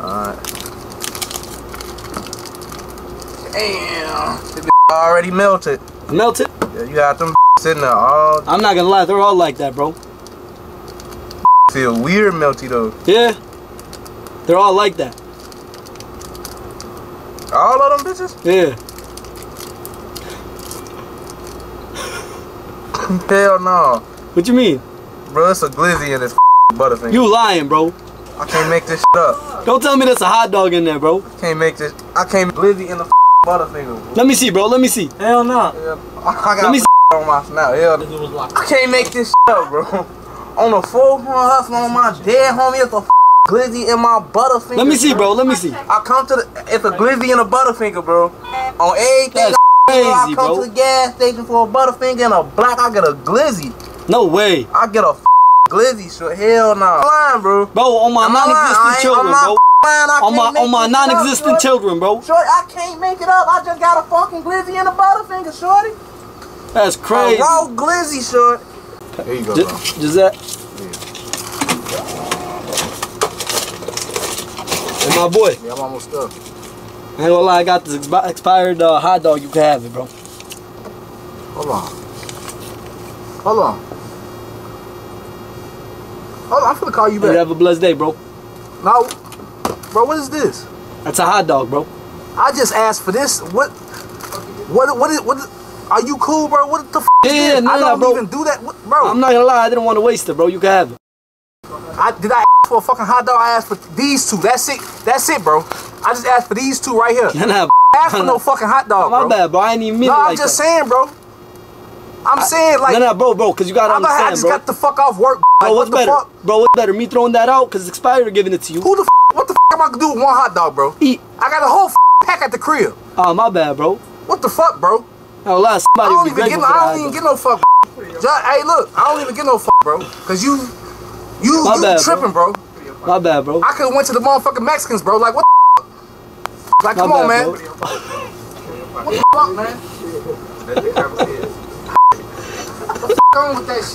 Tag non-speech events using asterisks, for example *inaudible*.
Alright. Damn. This already melted. Melted? Yeah, you got them *laughs* sitting there all I'm not gonna lie, they're all like that, bro. *laughs* feel weird melty though. Yeah. They're all like that. All of them bitches? Yeah. *laughs* Hell no. What you mean? Bro, it's a glizzy in this butterfinger. You lying, bro. I can't make this up. Don't tell me there's a hot dog in there, bro. Can't make this. I can't glizzy in the butterfinger. Bro. Let me see, bro. Let me see. Hell no. Yeah, I got Let me *laughs* on my snout. Hell, Nigga was like, I can't make this up, bro. *laughs* On the full horn hustle on my dead homie, it's a glizzy in my butterfinger. Let me see, bro. Let me see. I come to the, it's a glizzy and a butterfinger, bro. On everything, That's I, I come bro. to the gas station for a butterfinger and a black, I get a glizzy. No way. I get a glizzy shit. Hell no. I'm lying, bro. Bro, on my Am I lying? I non-existent children, I'm bro. lying. I On my can't make on my this shit up, non-existent shorty. children, bro. Shorty, I can't make it up. I just got a fucking glizzy and a butterfinger, shorty. That's crazy. A raw glizzy, shorty. There you go, J- bro. Gisette. And my boy, Yeah, I'm almost done. I ain't gonna lie, I got this expi- expired uh, hot dog. You can have it, bro. Hold on. Hold on. Hold on, I'm gonna call you You back. have a blessed day, bro. No, bro, what is this? That's a hot dog, bro. I just asked for this. What? What? What is? What? Is, are you cool, bro? What the f? Yeah, is no, I don't bro. even do that, What- bro. I'm not gonna lie, I didn't want to waste it, bro. You can have it. I did I ask for a fucking hot dog? I asked for these two. That's it. That's it, bro. I just asked for these two right here. Have? I asked for no fucking hot dog, My bro. bad, bro. I ain't even mean No, it I'm just that. saying, bro. I'm saying like no, no, bro, bro, because you gotta I'm about, I just bro. got the fuck off work. Bro, Like, what's what the better? fuck? Bro, what's better? Me throwing that out because it's expired or giving it to you? Who the f- what the f- am I gonna do with one hot dog, bro? Eat. I got a whole f- pack at the crib. Oh, my bad, bro. What the fuck, bro? Oh, last I don't even get no, for I don't even get no fuck. Just, hey, look, I don't even get no fuck, bro. Cause you, you, My you bad, tripping, bro. My bad, bro. I could have went to the motherfucking Mexicans, bro. Like what? The f-? Like My come on, man. bro. What the fuck, man? On with that?